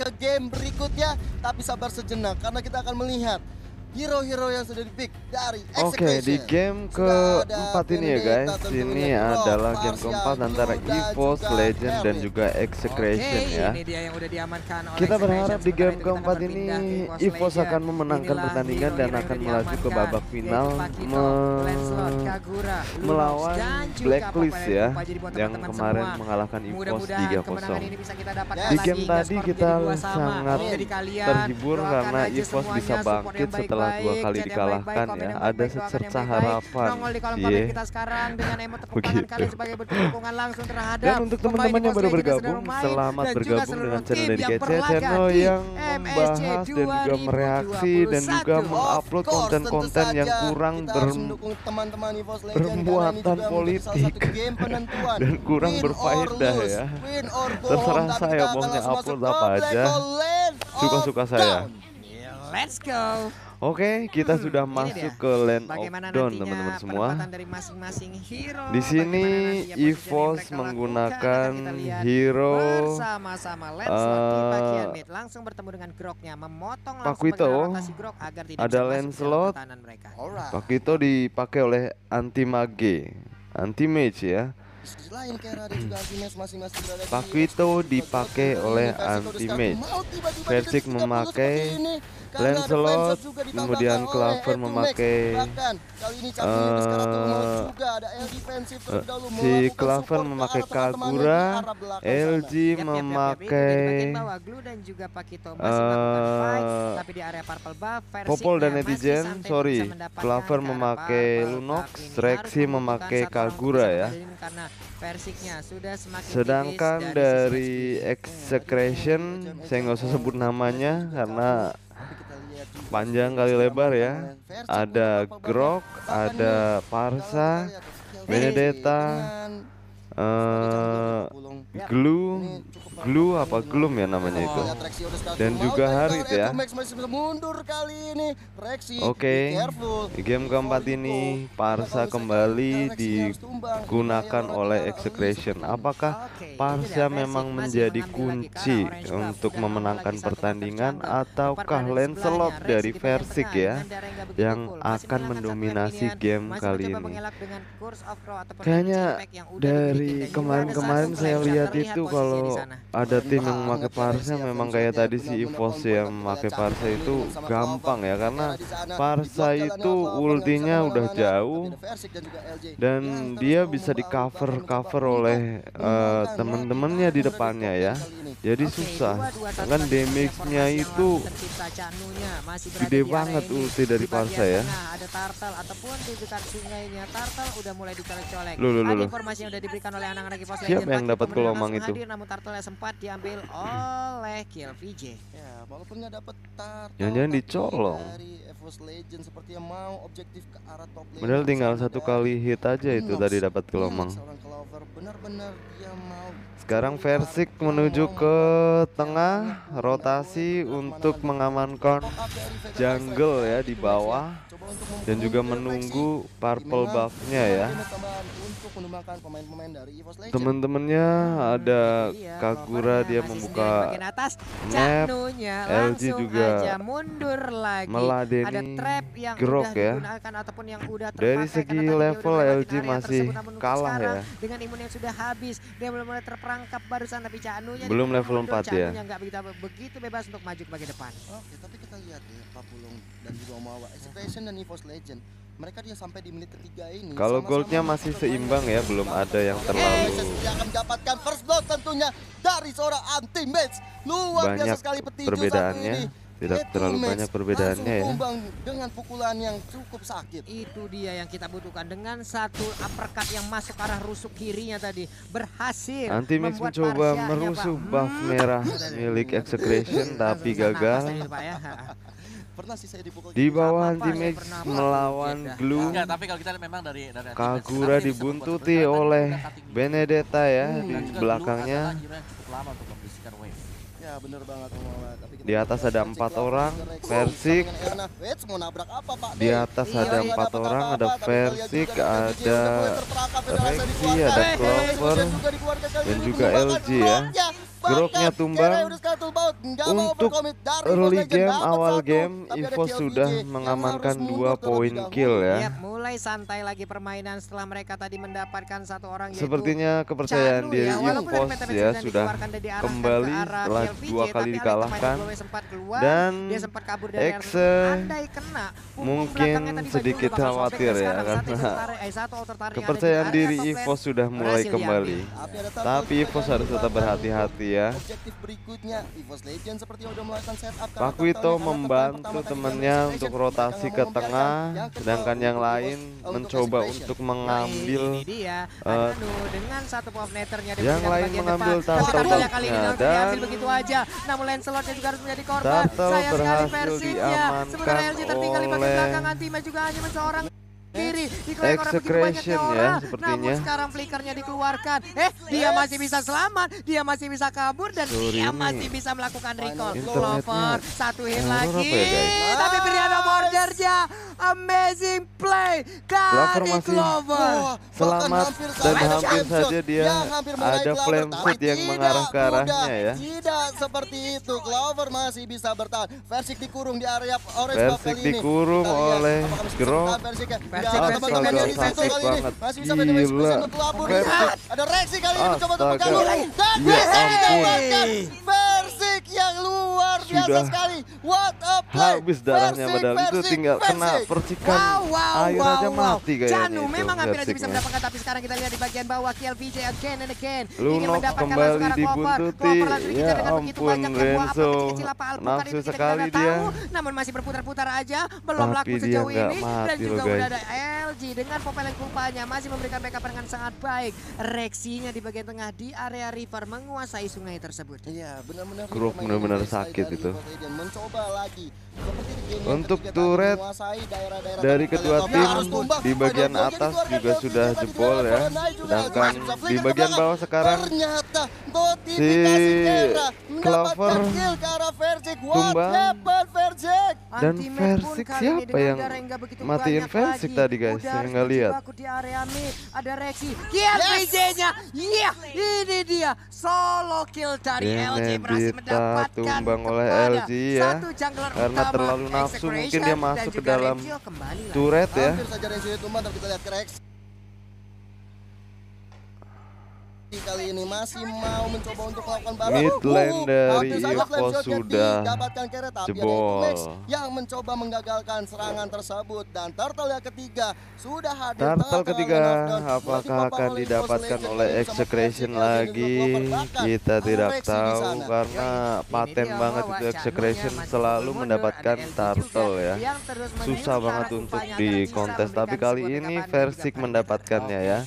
ke game berikutnya. Tapi sabar sejenak karena kita akan melihat hero-hero yang sudah dipick dari Oke, di Execution. game keempat ini ya guys, ini adalah game keempat antara EVOS, Legend dan juga Execration Oke, ya. ini dia yang udah diamankan oleh Kita berharap di game keempat ini EVOS akan memenangkan Inilah pertandingan dan akan melaju ke babak final me- melawan Blacklist ya yang kemarin semua, mengalahkan EVOS Mudah-mudahan kemenangan 3-0. ini bisa kita dapatkan Di lagi. Game tadi kita sangat terhibur karena EVOS bisa bangkit yang setelah dua kali dikalahkan ya. Ada secerca harapan. Nongol di kolom Cie. komen kita sekarang dengan emot tepuk tangan Begitu. kalian sebagai bentuk dukungan langsung terhadap Dan untuk teman-teman yang baru bergabung, selamat bergabung dengan channel Dedicate berlaga channel yang membahas dan juga mereaksi dan juga 2021. mengupload konten-konten yang kurang bermuatan politik dan kurang berfaedah ya. Terserah saya langsung upload apa aja. Suka-suka saya. Let's go. Oke, kita sudah ini masuk dia. ke Land of Bagaimana Dawn nantinya teman-teman semua. dari masing-masing hero. Di sini EVOS menggunakan hero di eh, bagian mid langsung bertemu dengan Groknya. Memotong langsung Pakuito, Grok agar tidak ada Lancelot. Pakito dipakai oleh anti mage, anti mage ya. Pakuito dipakai Ini oleh mau tiba-tiba Versik di detik 30 memakai Lancelot, kemudian Clover memakai, eh, si Clover memakai Kagura. LG memakai eh, Popol dan netizen, sorry, Clover memakai Lunox. Rexy memakai Kagura ya. Sedangkan dari. Execration, saya nggak usah sebut namanya karena Tapi kita lihat juga panjang kali lebar ya. Ada. Grok, ada Parsa, Benedetta, eh. Glue, Glue apa Gloom ya namanya itu. Start Dan juga Harit ya. Oke. Di game keempat ini Parsa kembali digunakan oleh Execration. Apakah Parsa memang menjadi kunci untuk memenangkan pertandingan ataukah Lancelot dari Versik ya yang akan mendominasi game kali ini. Kayaknya dari kemarin-kemarin satu saya lihat itu kalau ada tim yang memakai ya, Parsa ya, memang kayak ya. tadi si EVOS yang memakai Parsa Cakung itu gampang ya karena sana, Parsa itu ultinya udah jauh dan terus dia bisa di cover cover oleh eh, memenangkan teman-temannya di depannya ya. Jadi susah. kan damage-nya itu gede banget ulti dari Parsa ya. ada turtle ataupun di dekat sungainya turtle udah mulai dicolek-colek. Informasi yang udah diberikan oleh anak-anak Siapa Legend. yang Pakito dapat langsung itu? Hadir, namun turtle sempat diambil oleh Kill VJ. Ya, walaupun nggak dapet turtle, Jangan-jangan dicolong. Dari EVOS Legend seperti yang mau objektif ke arah top lane. padahal tinggal satu kali hit aja itu tadi dapat Iya, Clover benar-benar dia mau sekarang Versik menuju ke tengah yang rotasi untuk mengamankan jungle ya di bawah dan juga menunggu purple buffnya ya damage tambahan untuk menumbangkan pemain-pemain dari EVOS Legend. temen-temennya ada dia, Kagura dia membuka map LG langsung juga aja mundur lagi. meladeni ada trap yang Grok ya. digunakan ataupun yang udah terpakai Dari segi level LG masih kalah ya. dengan imun yang sudah habis dia belum mulai terperangkap barusan tapi Canunya Belum level mundur, 4 ya. Begitu, begitu bebas untuk maju ke bagian depan Oke, tapi kita lihat ya Papulung dan juga Omawa, Execution dan EVOS Legend. Mereka dia sampai di menit ketiga ini. Kalau goldnya masih seimbang ya, belum yang ada yang bagus. terlalu- dia akan mendapatkan first blood tentunya dari seorang anti match. Luar biasa Banyak sekali petinju perbedaannya, ini. tidak terlalu banyak perbedaannya ya. dengan pukulan yang cukup sakit. itu dia yang kita butuhkan dengan satu uppercut yang masuk arah rusuk kirinya tadi berhasil Anti Mix membuat mencoba merusuh buff Hmm. merah milik Execration tapi gagal. Pernah sih saya dipukul Di gitu. bawah Sama, Anti Pak, Mix saya pernah melawan. Glue. Enggak, tapi kalau kita lihat memang dari Kagura dibuntuti oleh Benedetta ya Hmm. di belakangnya. Blue adalah hero yang cukup lama untuk membersihkan wave. Ya bener banget Omawa. Tapi kita Di atas ada empat orang, Versik. Pak? Di atas Iya, ada nggak empat orang, ada Versik, LG ada Rexy, ada Clover, dan juga LG ya. Groknya tumbang. Untuk early game, awal game, KLVJ sudah mengamankan dua poin kill ya. Mulai santai lagi permainan setelah mereka tadi mendapatkan satu orang Sepertinya kepercayaan diri ya, Evos dari ya sudah kembali ke arah setelah dua kali dikalahkan. Dan dia sempat kabur dari Exe mungkin sedikit khawatir ya, karena eh, Kepercayaan diri Evos sudah mulai kembali. Tapi yang harus tetap berhati-hati ya. Objektif berikutnya Evos Legend seperti yang udah melakukan setup karena Pakuito turtle-nya karena membantu temannya untuk rotasi ke tengah, sedangkan yang lain mencoba untuk mengambil dengan satu yang lain mengambil turtle dan begitu aja. Namun Lancelotnya juga harus menjadi korban. Sayang sekali versinya. Sementara LG tertinggal di bagian belakang Antima juga hanya seorang kiri dikeluarkan begitu banyaknya ya, orang sepertinya. namun sekarang flickernya dikeluarkan eh dia masih bisa selamat dia masih bisa kabur dan Sorry, dia masih bisa melakukan recall Clover satu hit error lagi ya, tapi Brianna Nice. bordernya amazing play dari Clover Wah, Selamat hampir dan hampir saja dia yang hampir ada flame yang mengarah ke arahnya mudah. ya. Tidak seperti itu. Clover masih bisa bertahan. Versik dikurung di area orange Versik ini. dikurung lihat oleh Grok. Teman-teman sakit kali ini. Masih bisa. Versik. Ada Rexy kali ini mencoba untuk mengganggu. Dan Ya Sudah sekali. What a play. Habis darahnya padahal itu tinggal kena percikan Wow, wow, air wow, aja wow. mati kayaknya Janu itu memang hampir aja bisa mendapatkan tapi sekarang kita lihat di bagian bawah KLVJ again and again. Ingin Lunok mendapatkan kembali dibuntuti. Ya dengan begitu ampun, Renzo. Nafsu sekali tidak dia. tahu. Namun masih berputar-putar aja. Belum Tapi laku sejauh ini. Dan juga udah ada LG dengan popeleng kupanya masih memberikan backup dengan sangat baik. Reaksinya di bagian tengah di area river menguasai sungai tersebut. Iya, benar-benar Grok permainan benar-benar sakit itu. Mencoba lagi. Seperti di game yang Untuk turret dari kedua tim di bagian atas juga sudah jebol ya. Sedangkan di bagian bawah sekarang si Clover tumbang. Dan Versik siapa yang matiin Versik tadi, guys? Saya nggak lihat. berjibaku di area mid. Ada Rexy. Kill VJ-nya. Iya, ini dia solo kill dari LG berhasil mendapatkan tumbang oleh LG ya. Karena terlalu nafsu, mungkin dia masuk ke dalam turret ya. Hampir saja Renzo tumbang tapi kita lihat ke Rex. Kali ini masih mau mencoba untuk melakukan balas. Mid lane Uh, dari shotnya sudah didapatkan Keret, tapi ada yang mencoba menggagalkan serangan tersebut dan turtle yang ketiga sudah hadir Turtle ketiga apakah akan didapatkan oleh execration lagi? Kita tidak tahu karena paten banget itu execration selalu mendapatkan turtle ya. Susah banget untuk di kontes tapi kali ini Versik mendapatkannya ya.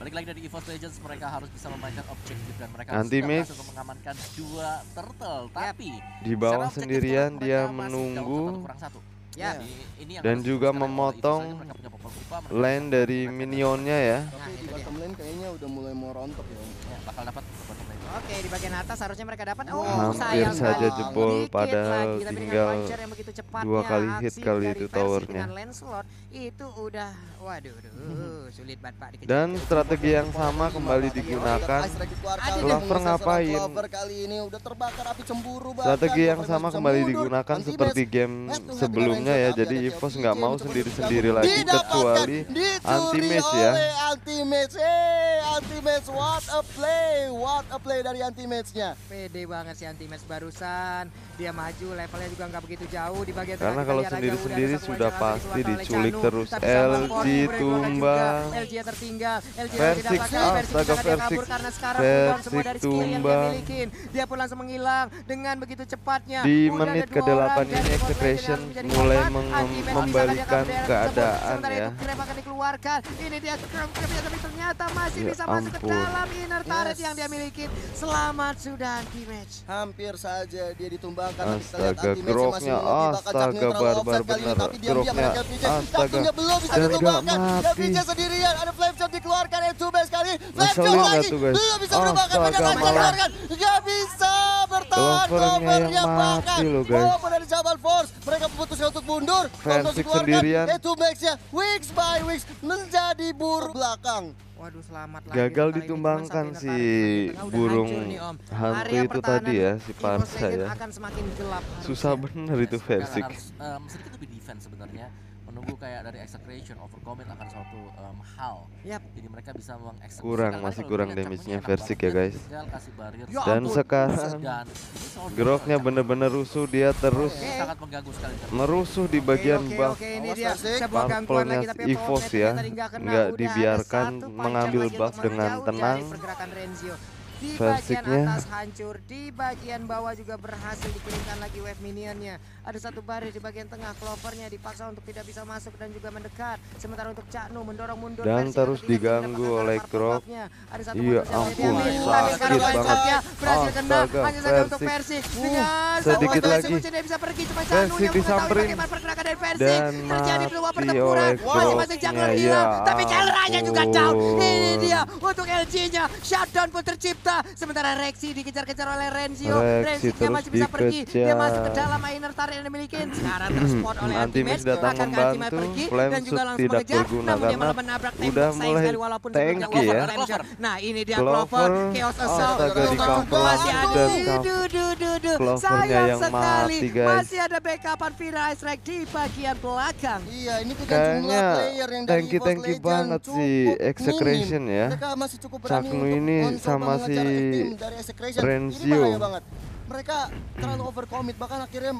Balik lagi dari EVOS Legends mereka harus bisa memainkan objektif dan mereka Anti berhasil untuk mengamankan dua turtle tapi Di bawah sendirian dia menunggu satu. Ya. Jadi, ini yang dan harus juga memotong lane dari minionnya ya. Tapi Nah, di itu bottom lane kayaknya udah mulai mau rontok ya. Ya, bakal dapat. Oke, di bagian atas harusnya mereka dapat. Oh, Hampir sayang saja jebol, Dikit padahal lagi, tinggal yang begitu cepatnya, dua kali hit aksi kali itu towernya. Itu udah waduh, duh, sulit banget Pak dikejar. Dan strategi yang sama kembali digunakan. Clover ngapain? Clover kali ini udah terbakar api cemburu bahkan. Strategi yang sama kembali digunakan seperti game sebelumnya ya. Jadi EVOS nggak mau sendiri-sendiri lagi kecuali anti-match ya. Anti-match, anti-match, what a play, what a play dari anti-matchnya. Pede banget si anti match barusan. Dia maju, levelnya juga nggak begitu jauh di bagian Karena kalau sendiri-sendiri sudah pasti diculik Canu. terus. LG tumbang. LG yang tertinggal. LG yang Versik, tidak astaga, Versik dia Versik. kabur karena sekarang Versik semua Versik dari skill yang dia tumbang. milikin. Dia pun langsung menghilang dengan begitu cepatnya. Di Udah menit ada dua ke-8 orang ini menjadi mulai membalikan keadaan ya. itu Grab akan dikeluarkan. Ini dia tapi ternyata masih Ya bisa masuk ke ampun. dalam inner turret Yes. yang dia miliki. Selamat sudah anti match. Hampir saja dia ditumbangkan Astaga, anti-match groknya, astaga, barbar bener. Groknya, astaga. Belum bisa ditumbangkan. LPJ sendirian ada flame shot dikeluarkan itu best kali. Flame shot lagi. Belum bisa menumbangkan Astaga, banyak lagi malah dikeluarkan. Nggak bisa bertahan covernya mati bahkan. loh, guys. Ada jauh Zaman Force. Mereka memutuskan untuk mundur. Dikeluarkan. sendirian. Itu Max-nya. Weeks by Weeks menjadi bur belakang. Waduh selamat lagi Gagal ditumbangkan si burung hancur nih, Om. hantu Area itu tadi ya, si Parsa ya. akan semakin gelap Susah bener itu Yes, Versik. harus, em, sedikit lebih defense sebenarnya menunggu kayak dari execution overcommit akan suatu em, hal Yap. jadi mereka bisa mengeksekusi Kurang, Kali-kali masih kurang damage-nya Versik banget, ya, guys. Ya Dan ampun. sekarang ini Groknya sangat- bener-bener rusuh dia terus Oke. sangat mengganggu sekali merusuh di bagian oke, buff oke, ini Awas, dia sebuah gangguan lagi tapi Evos ya, nggak dibiarkan mengambil buff dengan tenang. Di Versiknya. bagian atas hancur, di bagian bawah juga berhasil dikirimkan lagi wave minionnya. Ada satu baris di bagian tengah, Clovernya dipaksa untuk tidak bisa masuk dan juga mendekat. Sementara untuk Caknu mendorong mundur. Dan terus diganggu oleh satu Iya ampun, sakit banget. one-shot-nya berhasil kena. Astaga, Hanya saja untuk Versik. Versi Uh, dengan sedikit lagi. Mengetahui disamperin. Dan mati pertempuran. oleh Masing-masing Groknya, jungler ya hilang, tapi Chalranya juga down. Ini dia untuk LG-nya. Shutdown pun tercipta. Sementara Rexy dikejar-kejar oleh Renzio. Rexy masih bisa terus pergi. Dia masuk ke dalam inner turret yang dimiliki. Sekarang terspot oleh Anti-Mage Anti-Mage. datang Anti-Mage membantu, pergi Flame dan juga langsung tidak mengejar. berguna Namun karena malah menabrak tembok udah mulai sekali walaupun tanky ya. Nah ini dia Clover. Chaos Assault. masih ada. Duh, cover. duh. Clovernya Sayang yang sekali. mati, guys. Masih ada backupan Vira Ice Strike di bagian belakang. Iya, ini bukan Kayaknya jumlah player yang dari tanky-tanky Evos Legend banget cukup si minim. Execration ya. Mereka masih cukup berani Caknu untuk ini sama si Renzio. Mereka terlalu overcommit bahkan akhirnya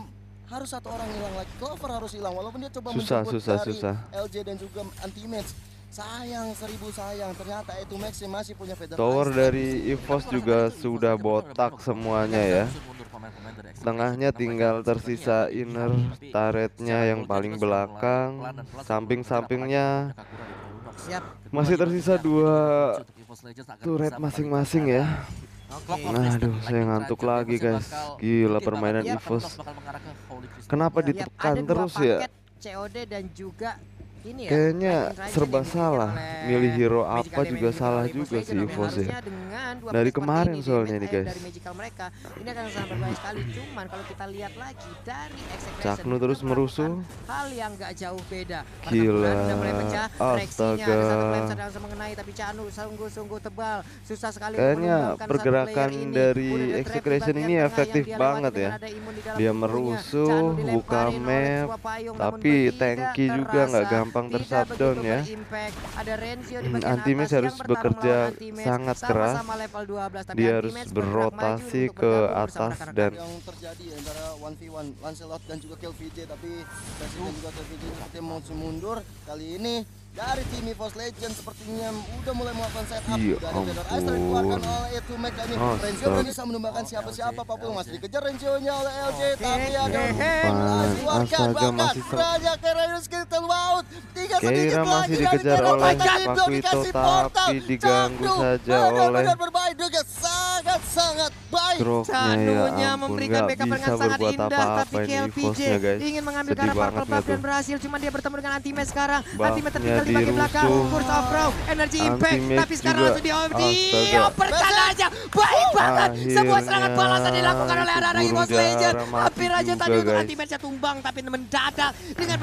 harus satu orang hilang lagi. Clover harus hilang walaupun dia coba Susah, menjemput susah, dari susah. LJ dan juga anti-match. Sayang seribu sayang ternyata itu Max masih punya Feather Tower Ice. dari EVOS juga sudah botak semuanya ya. Tengahnya tinggal tersisa inner turretnya yang paling belakang, samping-sampingnya masih tersisa dua turret masing-masing ya. Oke. Nah, aduh, saya ngantuk lagi, guys. Gila, permainan EVOS. Kenapa ditekan terus ya? COD dan juga ini ya. Kayaknya serba salah. Milih hero apa juga salah juga si EVOS ya. Dari kemarin ini soalnya nih, guys. Dari Magical mereka ini akan sangat berbahaya sekali. Cuman kalau kita lihat lagi dari Execution Caknu terus merusuh. Hal yang gak jauh beda. Gila, astaga. flame sedang mengenai tapi Caknu sungguh-sungguh tebal. Susah sekali untuk Kayaknya pergerakan dari Execution ini efektif banget ya. Dia merusuh, buka map, tapi tanky juga nggak terasa, gampang begitu ya. berimpact. Ada Renzio di Hmm, atas harus bekerja sangat keras. level 12 tapi Dia harus untuk ke atas dan yang terjadi antara 1v1 Lancelot dan juga Kill VJ tapi Presiden juga Kill VJ seperti mau mundur kali ini dari tim EVOS Legend sepertinya udah mulai melakukan setup. Ya dari Feather Ice dikeluarkan oleh itu Mac ini. Renzio belum bisa menumbangkan siapa-siapa Papua masih dikejar Renzio-nya oleh LJ Oke, tapi ada hehe. dikeluarkan bahkan masih banyak Kerenus Skill Out tiga sedikit masih lagi dari dikejar oleh Ice Pakuito, dikasih tapi diganggu saja oleh bermain dengan sangat-sangat ya Canunya ampun memberikan backup dengan bisa sangat berbuat indah apa-apa tapi ini KLPJ ingin mengambil Sedih karena purple buff dan berhasil cuman dia bertemu dengan Anti-Mage sekarang. Anti-Mage tertinggal di bagian belakang. Curse of Raw Energy Impact. Tapi sekarang juga. langsung di di Astaga. operkan aja. Baik banget. Sebuah serangan balasan dilakukan oleh burung EVOS Legend hampir aja tadi untuk guys. Anti-Mage tumbang tapi mendadak. Dengan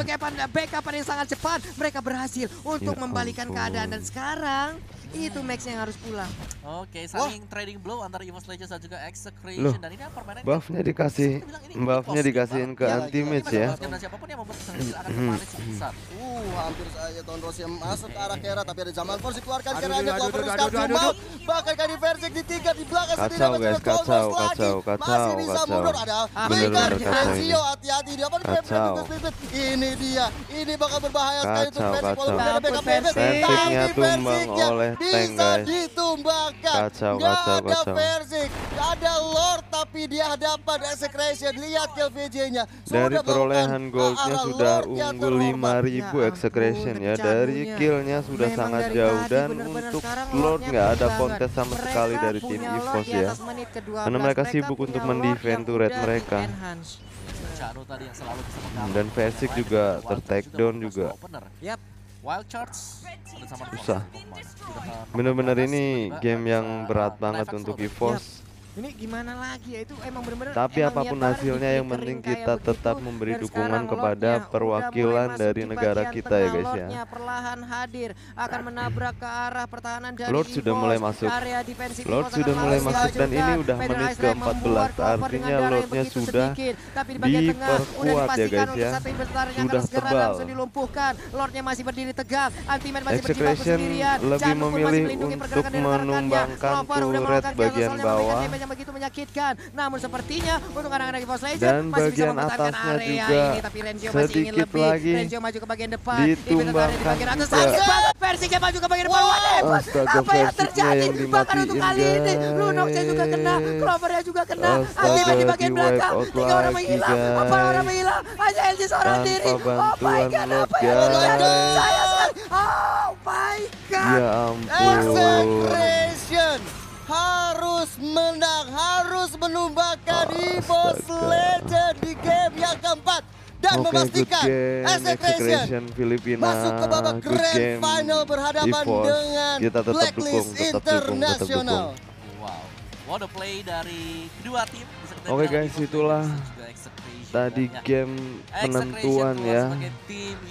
backupan yang sangat cepat mereka berhasil untuk Ya membalikan ampun. keadaan. Dan sekarang itu Max yang harus pulang. Oke, saling trading blow antara EVOS Legends dan juga Execration. Loh, dan ini permainan Buffnya dikasih, buffnya dikasihin ke Iya, anti-mage iya, ya. iya. Dan siapa pun yang membuat serangan akan kembali cukup besar. Uh, hampir saja Ton Rossi yang masuk ke arah Kera tapi ada Zaman Force dikeluarkan. Kera aduh, aja aduh, Clover bahkan kali Versik di tiga di belakang Kacau, sendiri masih guys, kacau, lagi. kacau, kacau, masih bisa kacau. mundur ada kacau Renzio ini. hati-hati dia apa Kacau. ini dia ini bakal berbahaya sekali untuk Kacau, Versik kacau. walaupun ada backup Versik. Versiknya tumbang oleh tank, bisa guys. ditumbangkan Kacau, Nggak kacau, ada kacau. Versik ada Lord tapi dia hadapan Execration lihat kill VJ-nya Dari perolehan goldnya sudah unggul 5000 Ya execration ya. Dari killnya sudah sangat jauh dan untuk Lord nggak ada bagus banget. sama Mereka sekali dari tim EVOS ya. atas menit ke-12. Karena mereka sibuk untuk mendefend turret mereka. di-enhance. Chano tadi yang selalu bisa Hmm, mengaman. dan Versik Yang juga ter-takedown membuka juga. Susah. Bener-bener ini game yang berat banget untuk EVOS. Ini gimana lagi ya itu emang bener-bener Tapi emang apa pun hasilnya yang penting kita tetap memberi Dan dukungan kepada perwakilan dari negara kita ya guys ya. Perlahan hadir akan menabrak ke arah pertahanan dari Lord sudah mulai masuk. Area Lord sudah mulai masuk dan ini udah menit Ice Ray ke-14, membuat Clover artinya Lordnya sudah diperkuat ya, guys ya. Sudah tebal. Lordnya masih berdiri tegak. Antiman masih berjibaku Execution sendirian. lebih memilih untuk menumbangkan turret bagian bawah. Yang begitu menyakitkan. Namun sepertinya untuk anak-anak EVOS Legends Dan masih bisa mempertahankan area juga ini tapi Renjo masih ingin lebih. lagi Renjo maju ke bagian depan. ditumbangkan di bagian atas. Sakit banget Versinya maju ke bagian depan. Astaga, Apa yang terjadi? yang Bahkan untuk kali ini Lunoxnya juga kena. Clovernya juga kena. Astaga, Antiman di bagian belakang. Tiga orang menghilang. Empat orang menghilang. Hanya LG seorang diri. Oh my god, Lord, apa yang terjadi? Saya sekali. Oh my god. Ya ampun. Execration harus menang, harus menumbangkan EVOS Astaga. Legend di game yang keempat dan good memastikan. Execration Execution Filipina. masuk ke babak Good grand game. final berhadapan EVOS. dengan Kita tetap Blacklist dukung, tetap dukung, tetap Internasional. Wow. What a play dari kedua tim. Oke, bilang guys, itulah Execration. Tadi ya, game Execration penentuan ya. yang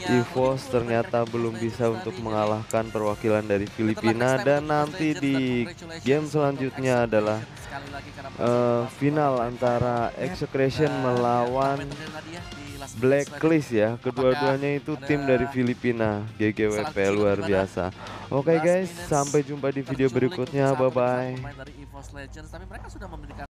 EVOS ternyata belum bisa untuk mengalahkan perwakilan dari Filipina dan nanti di game selanjutnya Execration adalah eh, berhasil final antara Execration Dan, ya, melawan ya Vegas Blacklist ya. Kedua-duanya itu tim dari Filipina. GGWP luar biasa. Oke Last guys, sampai jumpa di video berikutnya. Bye bye.